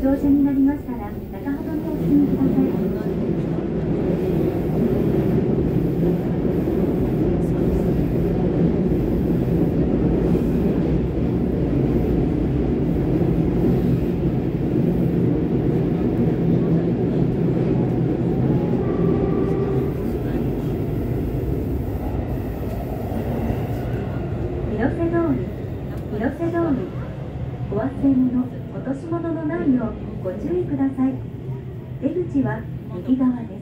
乗車になりましたら中ほどにお進みください広瀬通り広瀬通りお忘れ物。落とし物のないようご注意ください。出口は右側です。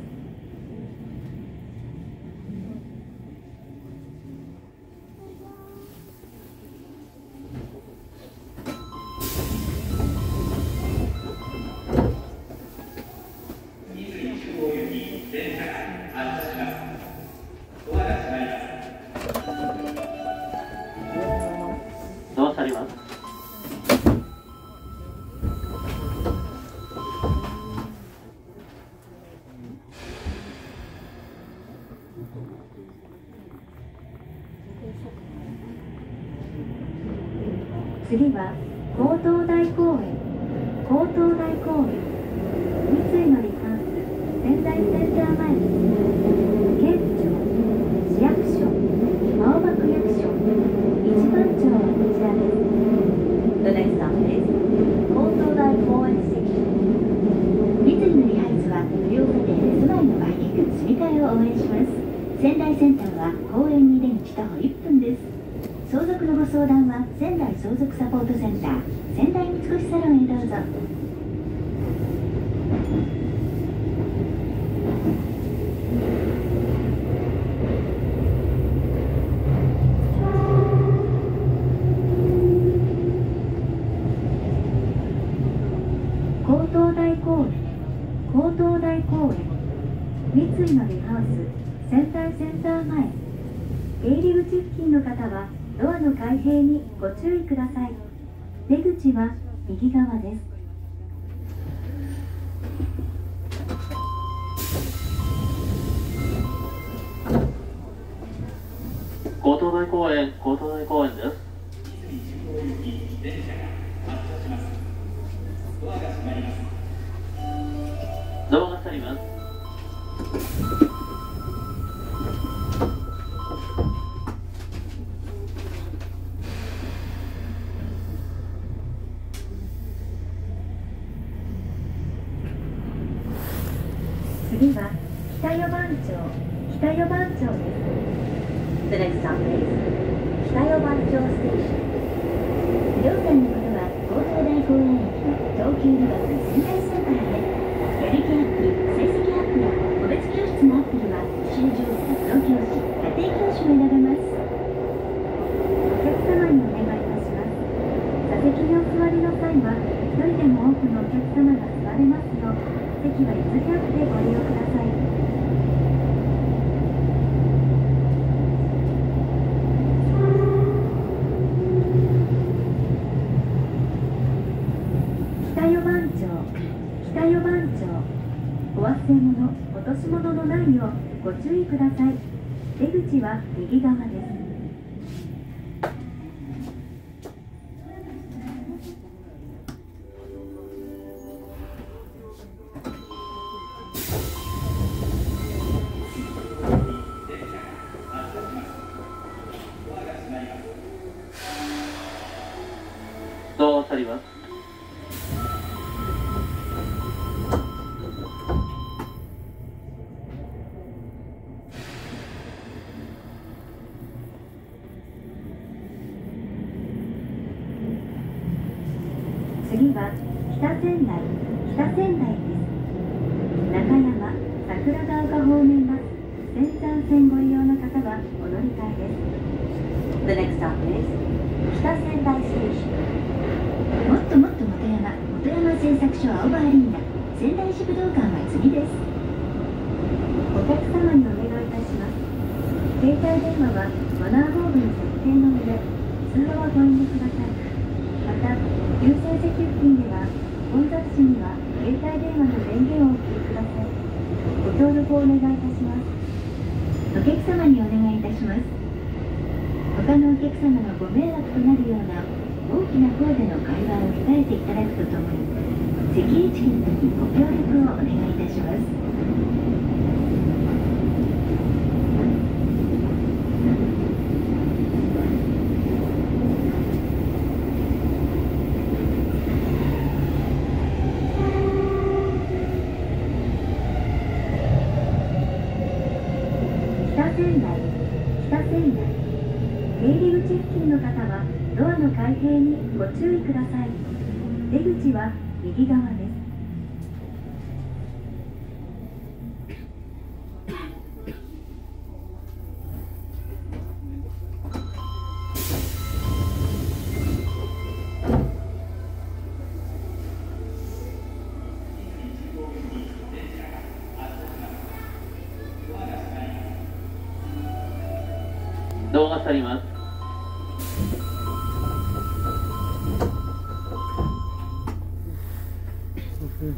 次は高東大公園高東大公園三井のリハウス仙台センター前で県庁市役所青葉区役所一番町はこちらです The next stop is 高東大公園ステーション三井のリハウスは不良家庭で住まいの売却住み替えを応援します仙台センターは公園に出口徒歩1分です相続のご相談は仙台相続サポートセンター仙台三越サロンへどうぞ。高東大公園高東大公園三井のリハウス仙台センター前出入り口付近の方はドアの開閉にご注意ください。出口は右側です。高東大公園高東大公園です。ドアが閉まります次は北四番町北四番町です The next stop is 北四番町ステーション不動産のことは高東大公園駅の東急リバス仙台センターへやる気アップ成績アップや個別教室のアップには修上手プロ教師家庭教師を選べますお客様にお願いいたします。座席にお座りの際は一人でも多くのお客様が座れますよう席は譲り合ってご利用ください。北四番町北四番町お忘れ物落とし物のないようご注意ください。出口は右側です。次は北仙台北仙台です。中山桜ヶ丘方面バス仙山線ご利用の方はお乗り換えです。The next stop is 北仙台ステーションもっともっと元山元山製作所青葉アリーナ仙台市武道館は次です。お客様にお願いいたします。携帯電話はマナーボードの設定の上通話はご遠慮ください。また優先席付近では混雑時には携帯電話の電源をお切りくださいご協力をお願いいたします。お客様にお願いいたします。他のお客様のご迷惑となるような大きな声での会話を控えていただくとともに席位置にご協力をお願いいたします北仙台北仙台出入り口付近の方はドアの開閉にご注意ください。出口は右側です。ドアが去ります。次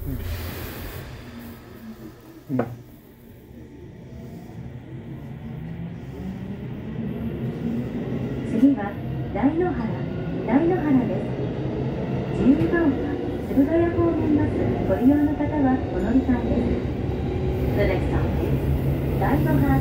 は大野原大野原です。自由が丘駿河屋方面バスご利用の方はお乗り換えです The next stop is 大野原